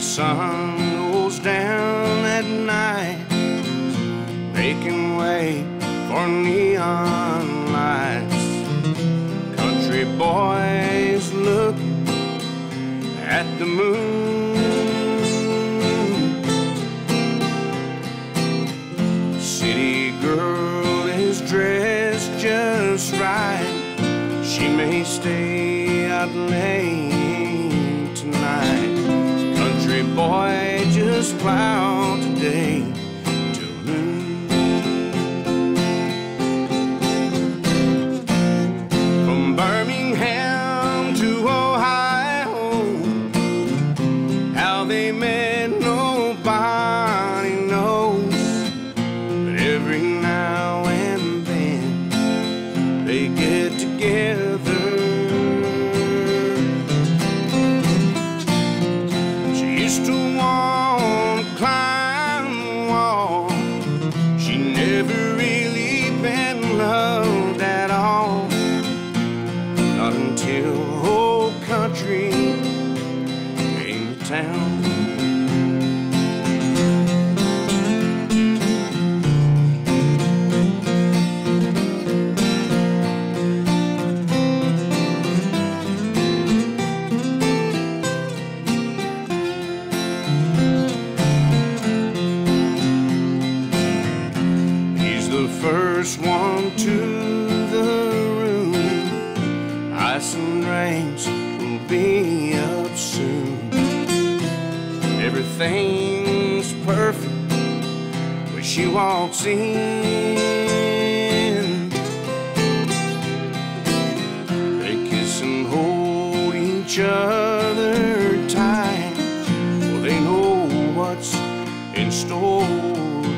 sun goes down at night, making way for neon lights. Country boys look at the moon. City girl is dressed just right. She may stay out late just plow today till noon. From Birmingham to Ohio, how they town. He's the first one to the room. Ice and rains will be Everything's perfect when she walks in. They kiss and hold each other tight. Well, they know what's in store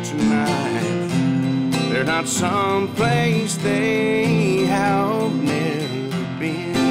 tonight. They're not someplace they have never been.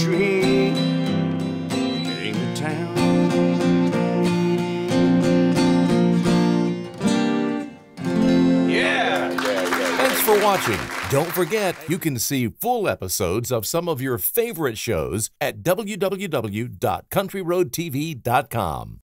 Country came to town. Yeah. Thanks for watching. Don't forget, you can see full episodes of some of your favorite shows at www.countryroadtv.com.